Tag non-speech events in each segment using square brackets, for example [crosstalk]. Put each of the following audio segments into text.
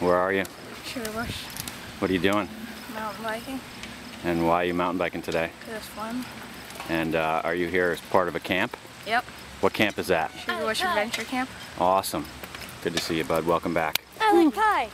Where are you? Sugarbush. What are you doing? Mountain biking. And why are you mountain biking today? Because it's fun. And uh, are you here as part of a camp? Yep. What camp is that? Sugarbush Adventure Camp. Awesome. Good to see you, bud. Welcome back. I like.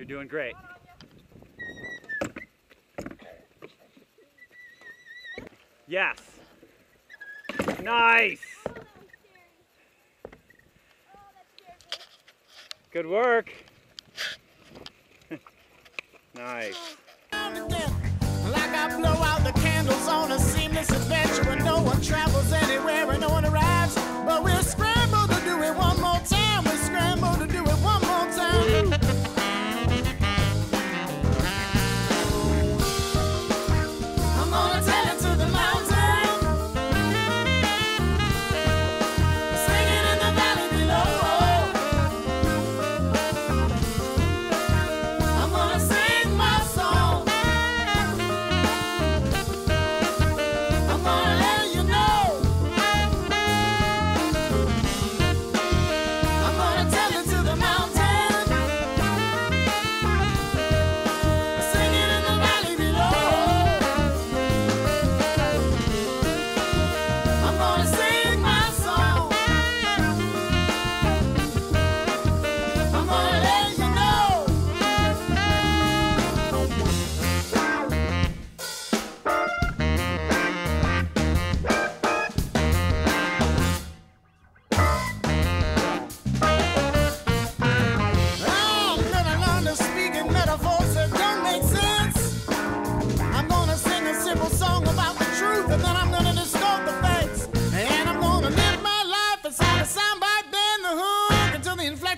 You're doing great. Yes. Nice. Good work. [laughs] nice. Like I blow out the candles on a seamless adventure when no one travels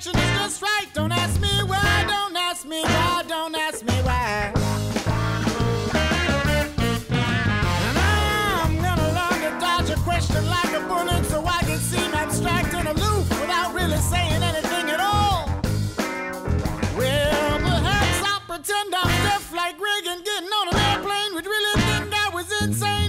direction is just right. Don't ask me why, don't ask me why, don't ask me why. And I'm gonna learn to dodge a question like a bullet so I can seem abstract and aloof without really saying anything at all. Well, perhaps I'll pretend I'm deaf like Reagan getting on an airplane, which really think that was insane.